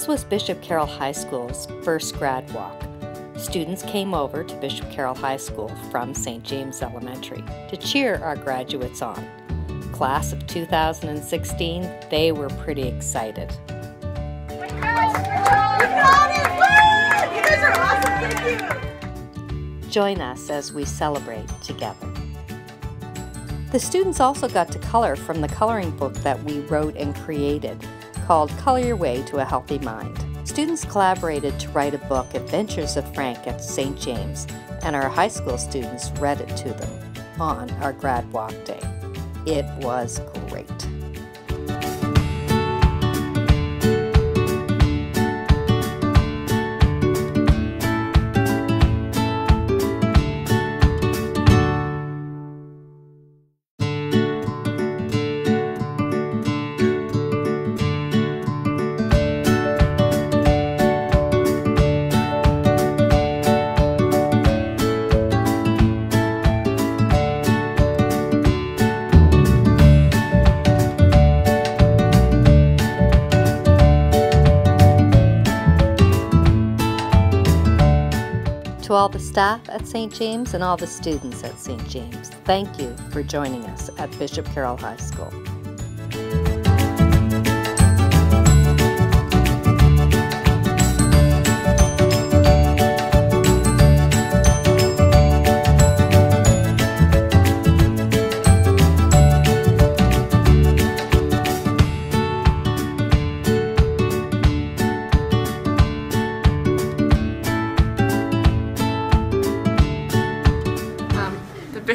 This was Bishop Carroll High School's first grad walk. Students came over to Bishop Carroll High School from St. James Elementary to cheer our graduates on. Class of 2016, they were pretty excited. Join us as we celebrate together. The students also got to color from the coloring book that we wrote and created called Color Your Way to a Healthy Mind. Students collaborated to write a book, Adventures of Frank at St. James, and our high school students read it to them on our grad walk day. It was great. To all the staff at St. James and all the students at St. James, thank you for joining us at Bishop Carroll High School.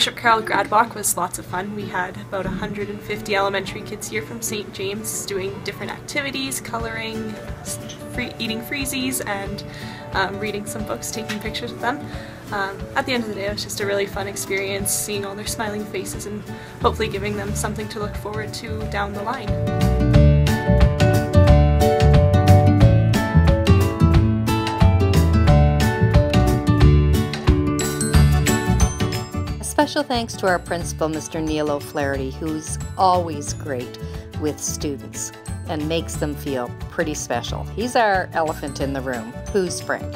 Bishop Carroll Grad Walk was lots of fun. We had about 150 elementary kids here from St. James doing different activities, coloring, free, eating freezies, and um, reading some books, taking pictures of them. Um, at the end of the day, it was just a really fun experience seeing all their smiling faces and hopefully giving them something to look forward to down the line. Special thanks to our principal, Mr. Neil O'Flaherty, who's always great with students and makes them feel pretty special. He's our elephant in the room. Who's Frank?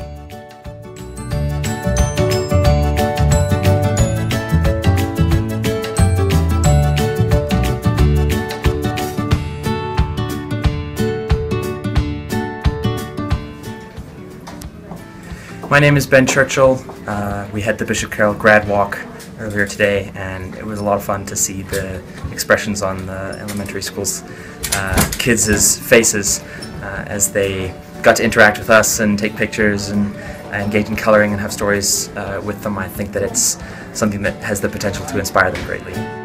My name is Ben Churchill. Uh, we head the Bishop Carroll grad walk earlier today, and it was a lot of fun to see the expressions on the elementary school's uh, kids' faces uh, as they got to interact with us and take pictures and, engage in coloring and have stories uh, with them. I think that it's something that has the potential to inspire them greatly.